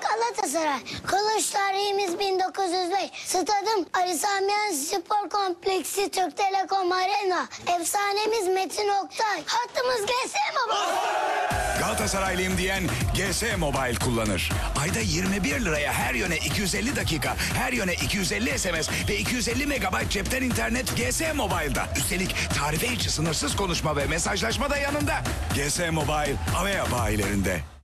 Galatasaray. Kuruluş tarihimiz 1905. Stadım Ali Sami Yen Spor Kompleksi Türk Telekom Arena. Efsanemiz Metin Oktay. Hattımız GS Mobile. Galatasaraylıyım diyen GS Mobile kullanır. Ayda 21 liraya her yöne 250 dakika, her yöne 250 SMS ve 250 megabayt cepten internet GS Mobile'da. Üstelik tarife içi sınırsız konuşma ve mesajlaşma da yanında. GS Mobile, Avea bayilerinde.